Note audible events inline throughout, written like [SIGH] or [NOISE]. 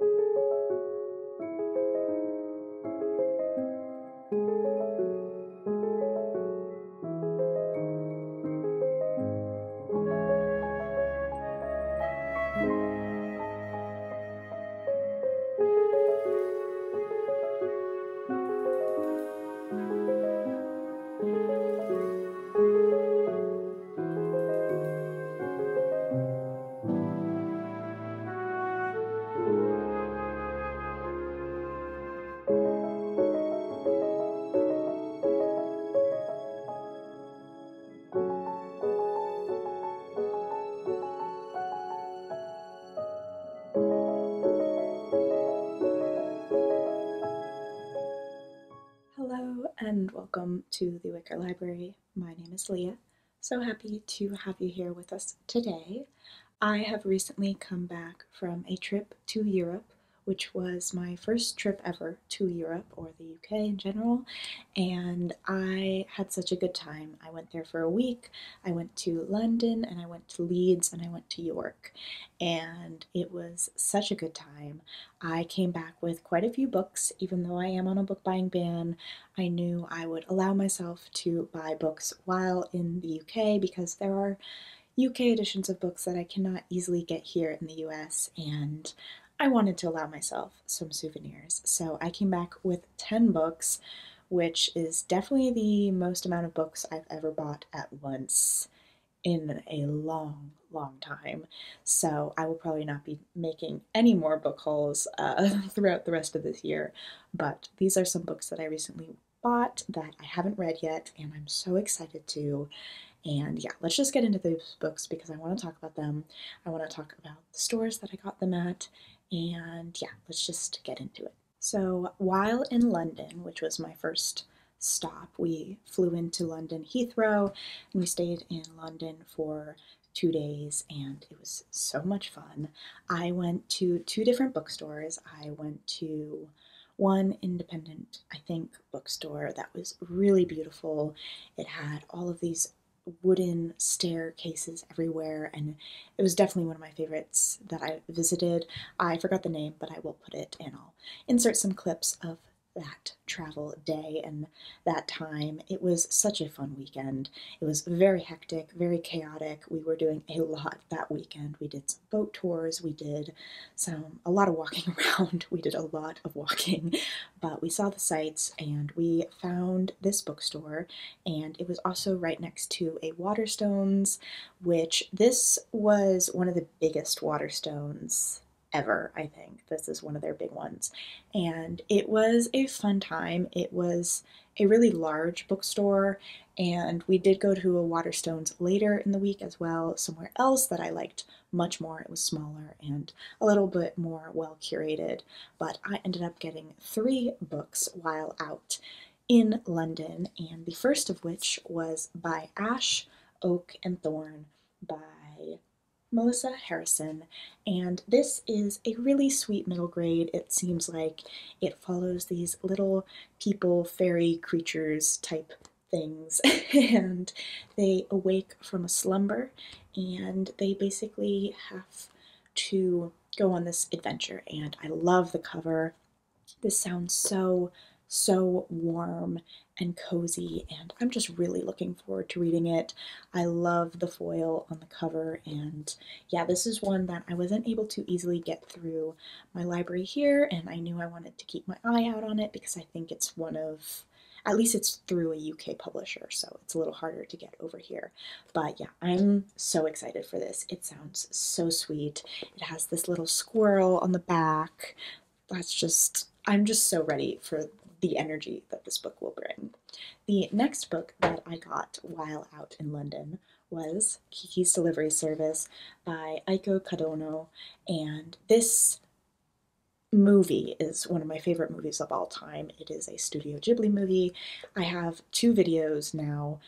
Hello and welcome to the Wicker Library. My name is Leah. So happy to have you here with us today. I have recently come back from a trip to Europe which was my first trip ever to Europe or the UK in general, and I had such a good time. I went there for a week. I went to London and I went to Leeds and I went to York, and it was such a good time. I came back with quite a few books, even though I am on a book buying ban. I knew I would allow myself to buy books while in the UK because there are UK editions of books that I cannot easily get here in the US, and I wanted to allow myself some souvenirs. So I came back with 10 books, which is definitely the most amount of books I've ever bought at once in a long, long time. So I will probably not be making any more book hauls [LAUGHS] uh, throughout the rest of this year. But these are some books that I recently bought that I haven't read yet, and I'm so excited to. And yeah, let's just get into those books because I want to talk about them. I want to talk about the stores that I got them at and yeah, let's just get into it. So, while in London, which was my first stop, we flew into London Heathrow and we stayed in London for two days and it was so much fun. I went to two different bookstores. I went to one independent, I think, bookstore that was really beautiful. It had all of these wooden staircases everywhere, and it was definitely one of my favorites that I visited. I forgot the name, but I will put it and I'll insert some clips of that travel day and that time. It was such a fun weekend. It was very hectic, very chaotic. We were doing a lot that weekend. We did some boat tours, we did some a lot of walking [LAUGHS] around. We did a lot of walking, but we saw the sights and we found this bookstore and it was also right next to a Waterstones, which this was one of the biggest Waterstones ever, I think. This is one of their big ones. And it was a fun time. It was a really large bookstore, and we did go to a Waterstones later in the week as well, somewhere else that I liked much more. It was smaller and a little bit more well curated, but I ended up getting three books while out in London, and the first of which was by Ash, Oak, and Thorn by Melissa Harrison, and this is a really sweet middle grade. It seems like it follows these little people, fairy creatures type things, [LAUGHS] and they awake from a slumber, and they basically have to go on this adventure. And I love the cover. This sounds so so warm and cozy, and I'm just really looking forward to reading it. I love the foil on the cover, and yeah, this is one that I wasn't able to easily get through my library here, and I knew I wanted to keep my eye out on it because I think it's one of at least it's through a UK publisher, so it's a little harder to get over here. But yeah, I'm so excited for this. It sounds so sweet. It has this little squirrel on the back. That's just, I'm just so ready for the energy that this book will bring. The next book that I got while out in London was Kiki's Delivery Service by Eiko Kadono, and this movie is one of my favorite movies of all time. It is a Studio Ghibli movie. I have two videos now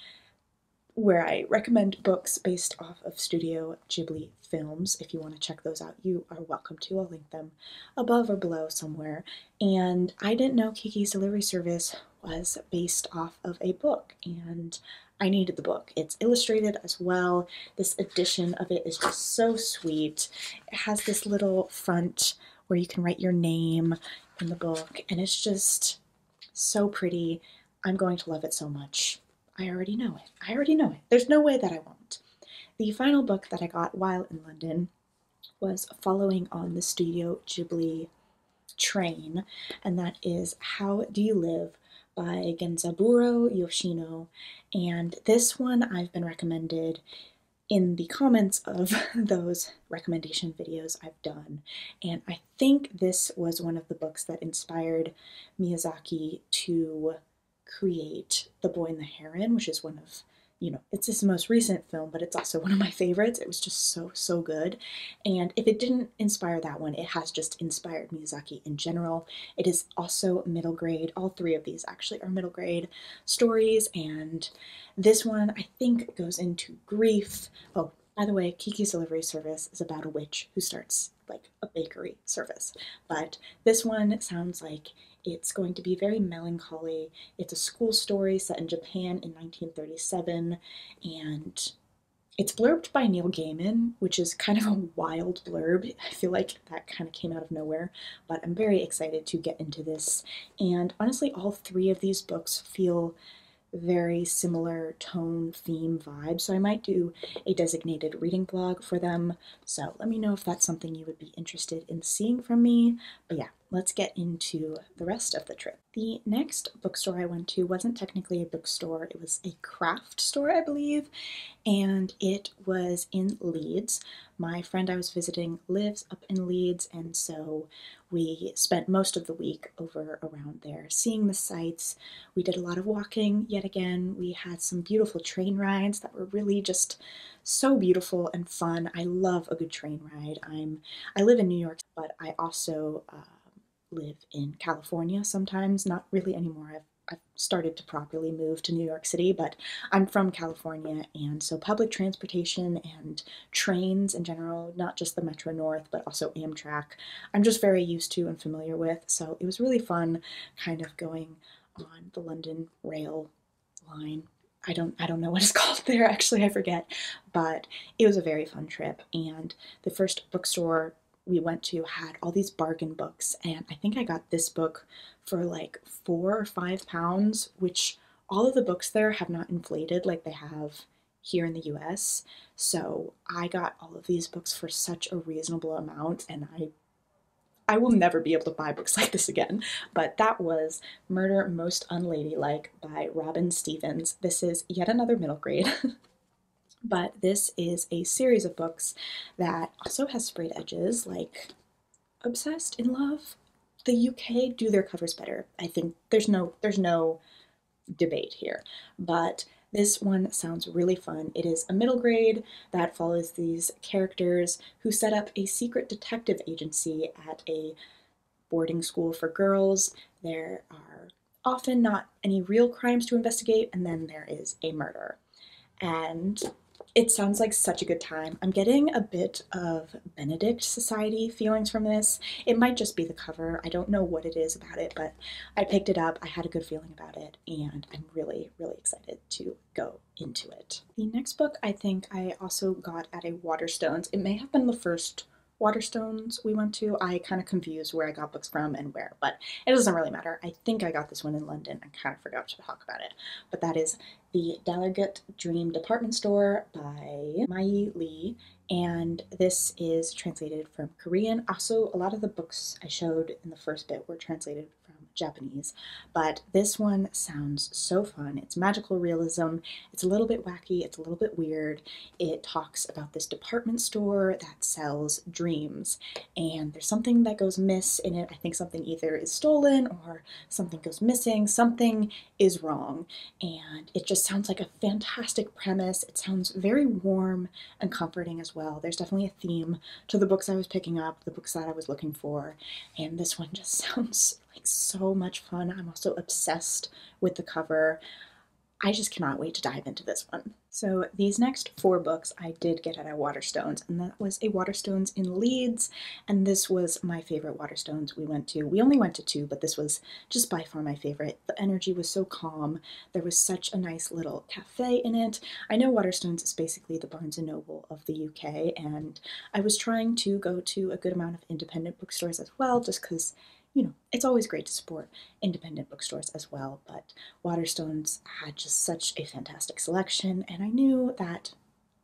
where I recommend books based off of Studio Ghibli films. If you want to check those out, you are welcome to. I'll link them above or below somewhere. And I didn't know Kiki's Delivery Service was based off of a book, and I needed the book. It's illustrated as well. This edition of it is just so sweet. It has this little front where you can write your name in the book, and it's just so pretty. I'm going to love it so much. I already know it. I already know it. There's no way that I won't. The final book that I got while in London was following on the Studio Ghibli train, and that is How Do You Live by Genzaburo Yoshino. And this one I've been recommended in the comments of [LAUGHS] those recommendation videos I've done. And I think this was one of the books that inspired Miyazaki to create The Boy and the Heron, which is one of you know, it's his most recent film, but it's also [LAUGHS] one of my favorites. It was just so, so good. And if it didn't inspire that one, it has just inspired Miyazaki in general. It is also middle grade. All three of these actually are middle grade stories. And this one, I think, goes into grief. Oh, by the way, Kiki's Delivery Service is about a witch who starts like a bakery service. But this one sounds like it's going to be very melancholy. It's a school story set in Japan in 1937, and it's blurbed by Neil Gaiman, which is kind of a wild blurb. I feel like that kind of came out of nowhere, but I'm very excited to get into this. And honestly, all three of these books feel very similar tone, theme, vibe. So I might do a designated reading vlog for them. So let me know if that's something you would be interested in seeing from me. But yeah, let's get into the rest of the trip. The next bookstore I went to wasn't technically a bookstore, it was a craft store, I believe, and it was in Leeds. My friend I was visiting lives up in Leeds, and so we spent most of the week over around there seeing the sights. We did a lot of walking yet again. We had some beautiful train rides that were really just so beautiful and fun. I love a good train ride. I'm I live in New York, but I also uh, live in California sometimes, not really anymore. I've, I've started to properly move to New York City, but I'm from California, and so public transportation and trains in general, not just the Metro North, but also Amtrak, I'm just very used to and familiar with. So it was really fun kind of going on the London rail line I don't I don't know what it's [LAUGHS] called there actually I forget but it was a very fun trip and the first bookstore we went to had all these bargain books, and I think I got this book for like four or five pounds, which all of the books there have not inflated like they have here in the US. So I got all of these books for such a reasonable amount, and I I will never be able to buy books [LAUGHS] like this again. But that was Murder Most Unladylike by Robin Stevens. This is yet another middle grade. [LAUGHS] but this is a series of books that also has sprayed edges, like Obsessed in Love. The UK do their covers better. I think there's no there's no debate here. But this one sounds really fun. It is a middle grade that follows these characters who set up a secret detective agency at a boarding school for girls. There are often not any real crimes to investigate, and then there is a murder. And it sounds like such a good time. I'm getting a bit of Benedict Society feelings from this. It might just be the cover. I don't know what it is about it, but I picked it up. I had a good feeling about it, and I'm really, really excited to go into it. The next book I think I also got at a Waterstones. It may have been the first Waterstones we went to. I kind of confused where I got books from and where, but it doesn't really matter. I think I got this one in London. I kind of forgot to talk about it. But that is The Dallergut Dream Department Store by Mai Lee. And this is translated from Korean. Also, a lot of the books I showed in the first bit were translated Japanese, but this one sounds so fun. It's magical realism, it's a little bit wacky, it's a little bit weird. It talks about this department store that sells dreams, and there's something that goes miss in it. I think something either is stolen or something goes missing, something is wrong, and it just sounds like a fantastic premise. It sounds very warm and comforting as well. There's definitely a theme to the books I was picking up, the books that I was looking for, and this one just [LAUGHS] sounds so much fun. I'm also obsessed with the cover. I just cannot wait to dive into this one. So these next four books I did get at a Waterstones, and that was a Waterstones in Leeds, and this was my favorite Waterstones we went to. We only went to two, but this was just by far my favorite. The energy was so calm. There was such a nice little cafe in it. I know Waterstones is basically the Barnes & Noble of the UK, and I was trying to go to a good amount of independent bookstores as well, just because you know, it's always great to support independent bookstores as well, but Waterstones had just such a fantastic selection, and I knew that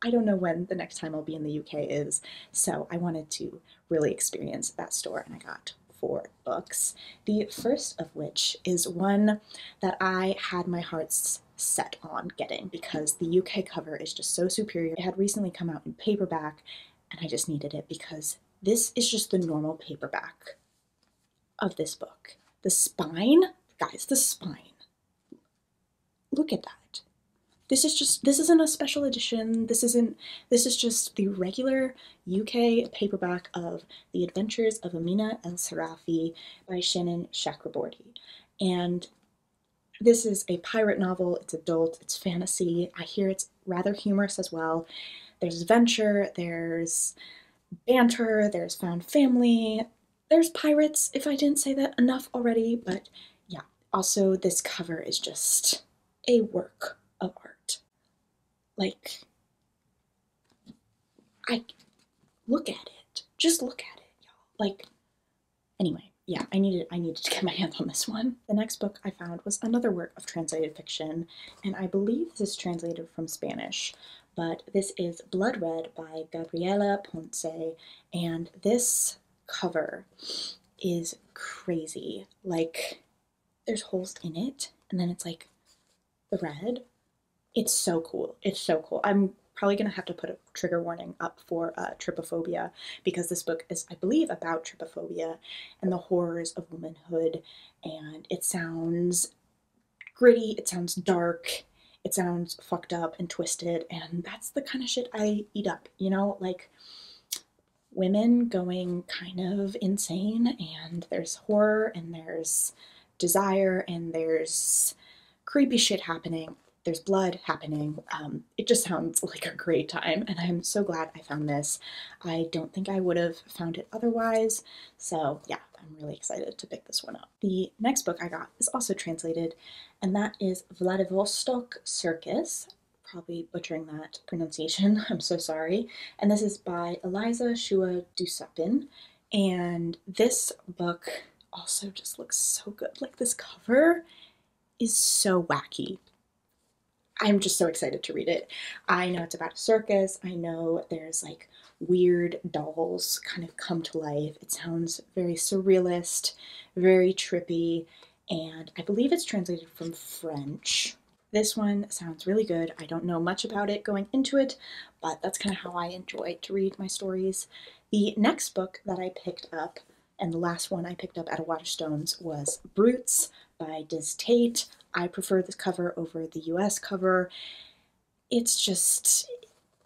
I don't know when the next time I'll be in the UK is, so I wanted to really experience that store, and I got four books. The first of which is one that I had my hearts set on getting because the UK cover is just so superior. It had recently come out in paperback, and I just needed it because this is just the normal paperback of this book. The spine, guys, the spine. Look at that. This is just, this isn't a special edition. This isn't, this is just the regular UK paperback of The Adventures of Amina al-Sirafi by Shannon Chakraborty. And this is a pirate novel. It's adult, it's fantasy. I hear it's rather humorous as well. There's adventure, there's banter, there's found family, there's pirates, if I didn't say that enough already, but yeah. Also, this cover is just a work of art. Like, I look at it. Just look at it, y'all. Like, anyway, yeah, I needed I needed to get my hands on this one. The next book I found was another work of translated fiction, and I believe this is translated from Spanish, but this is Blood Red by Gabriela Ponce, and this cover is crazy. Like, there's holes in it, and then it's like the red. It's so cool. It's so cool. I'm probably going to have to put a trigger warning up for uh, trypophobia because this book is, I believe, about trypophobia and the horrors of womanhood. And it sounds gritty, it sounds dark, it sounds fucked up and twisted. And that's the kind of shit I eat up, you know? Like, women going kind of insane, and there's horror, and there's desire, and there's creepy shit happening. There's blood happening. Um, it just sounds like a great time, and I'm so glad I found this. I don't think I would have found it otherwise, so yeah, I'm really excited to pick this one up. The next book I got is also translated, and that is Vladivostok Circus probably butchering that pronunciation. [LAUGHS] I'm so sorry. And this is by Elisa Shua Dusapin. And this book also just looks so good. Like this cover is so wacky. I'm just so excited to read it. I know it's about a circus. I know there's like weird dolls kind of come to life. It sounds very surrealist, very trippy, and I believe it's translated from French. This one sounds really good. I don't know much about it going into it, but that's kind of how I enjoy to read my stories. The next book that I picked up, and the last one I picked up at a Waterstones, was Brutes by Dizz Tate. I prefer this cover over the US cover. It's just,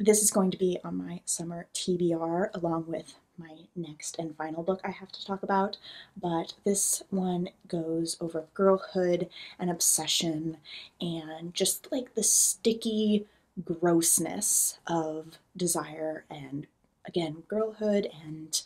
this is going to be on my summer TBR along with my next and final book I have to talk about, but this one goes over girlhood and obsession and just like the sticky grossness of desire and again, girlhood. And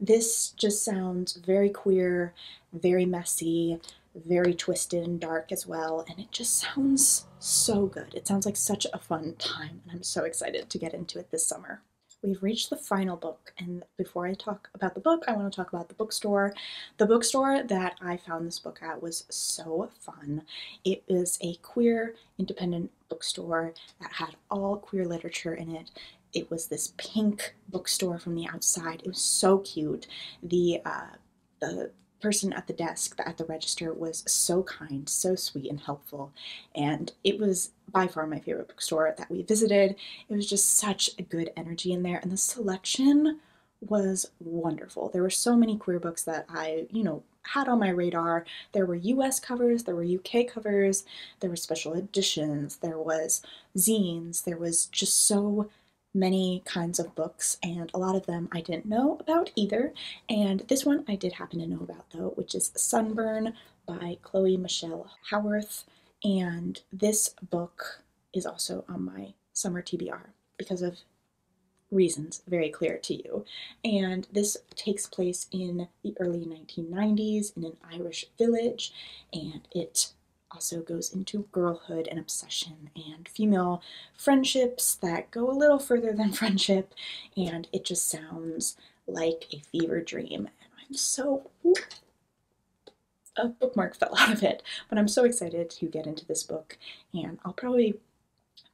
this just sounds very queer, very messy, very twisted and dark as well. And it just sounds so good. It sounds like such a fun time, and I'm so excited to get into it this summer we've reached the final book. And before I talk about the book, I want to talk about the bookstore. The bookstore that I found this book at was so fun. It is a queer independent bookstore that had all queer literature in it. It was this pink bookstore from the outside. It was so cute. The uh, the person at the desk, at the register, was so kind, so sweet, and helpful. And it was by far my favorite bookstore that we visited. It was just such a good energy in there, and the selection was wonderful. There were so many queer books that I, you know, had on my radar. There were US covers, there were UK covers, there were special editions, there was zines, there was just so many kinds of books, and a lot of them I didn't know about either. And this one I did happen to know about though, which is Sunburn by Chloe Michelle Howarth. And this book is also on my summer TBR because of reasons very clear to you. And this takes place in the early 1990s in an Irish village, and it also goes into girlhood and obsession and female friendships that go a little further than [LAUGHS] friendship, and it just sounds like a fever dream. And I'm so. a bookmark fell [LAUGHS] out of it, but I'm so excited to get into this book, and I'll probably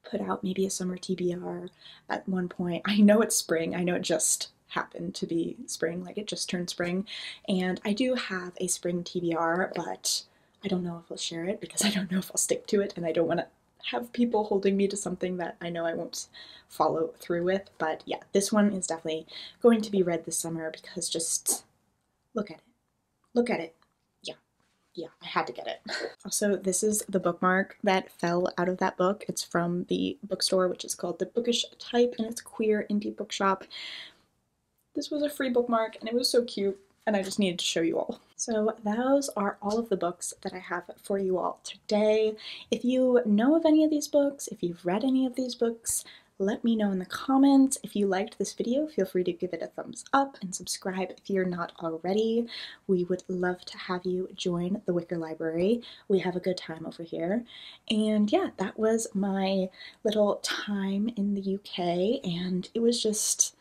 put out maybe a summer TBR at one point. I know it's spring, I know it just happened to be spring, like it just turned spring, and I do have a spring TBR, but I don't know if I'll share it because I don't know if I'll stick to it, and I don't want to have people holding me to something that I know I won't follow through with. But yeah, this one is definitely going to be read this summer because just look at it. Look at it yeah, yeah, I had to get it. [LAUGHS] Also, this is the bookmark that fell out of that book. It's from the bookstore, which is called The Bookish Type, and it's queer indie bookshop. This was a free bookmark, and it was so cute, and I just needed to show you all. So those are all of the books that I have for you all today. If you know of any of these books, if you've read any of these books, let me know in the comments. If you liked this video, feel free to give it a thumbs up and subscribe if you're not already. We would love to have you join the Wicker Library. We have a good time over here. And yeah, that was my little time in the UK and it was just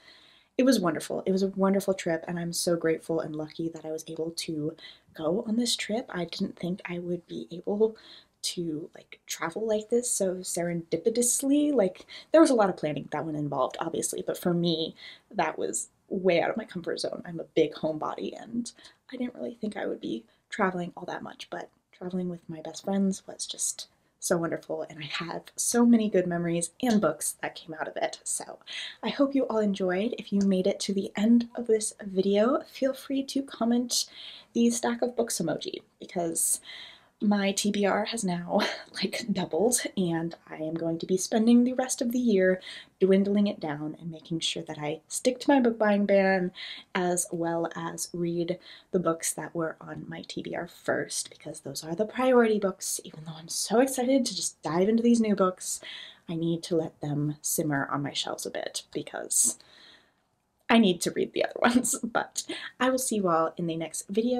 it was wonderful. It was a wonderful trip, and I'm so grateful and lucky that I was able to go on this trip. I didn't think I would be able to like travel like this so serendipitously. Like there was a lot of planning that went involved, obviously, but for me, that was way out of my comfort zone. I'm a big homebody and I didn't really think I would be traveling all that much, but traveling with my best friends was just so wonderful and I have so many good memories and books that came out of it. So I hope you all enjoyed. If you made it to the end of this video, feel free to comment the stack of books emoji because my TBR has now [LAUGHS] like doubled and I am going to be spending the rest of the year dwindling it down and making sure that I stick to my book buying ban as well as read the books that were on my TBR first because those are the priority books. Even though I'm so excited to just dive into these new books, I need to let them simmer on my shelves a bit because I need to read the other [LAUGHS] ones. But I will see you all in the next video.